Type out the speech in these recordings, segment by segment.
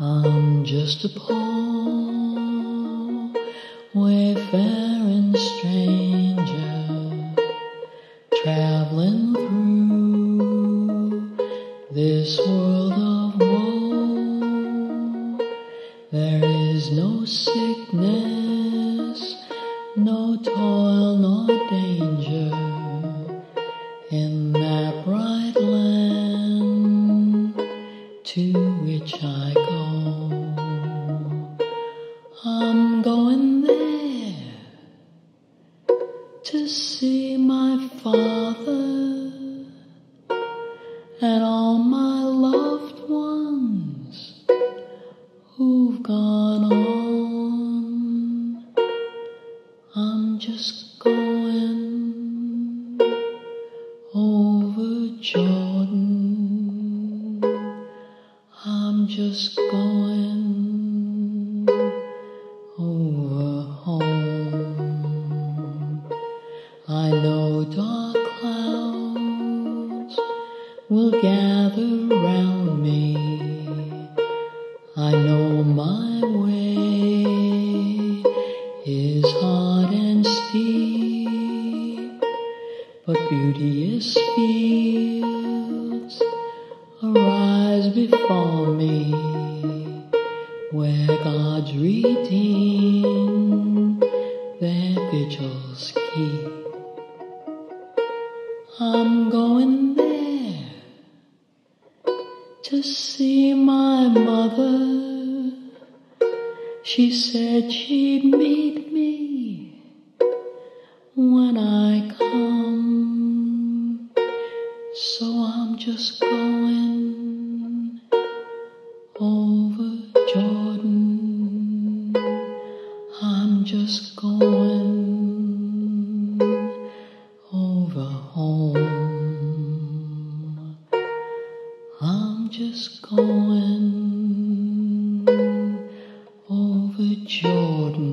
I'm just a poor wayfaring stranger traveling through this world of woe. There is no sickness, no toil, nor danger to which I go. I'm going there to see my father and all my loved ones who've gone on. I'm just going over Jordan. Just going over home. I know dark clouds will gather round me. I know my way is hard and steep, but beauteous fields arise before me where God's redeemed their vigils keep. I'm going there to see my mother. She said she'd meet me when I come. So I'm just going just going over home. I'm just going over Jordan.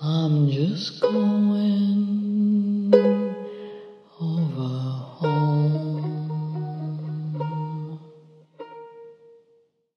I'm just going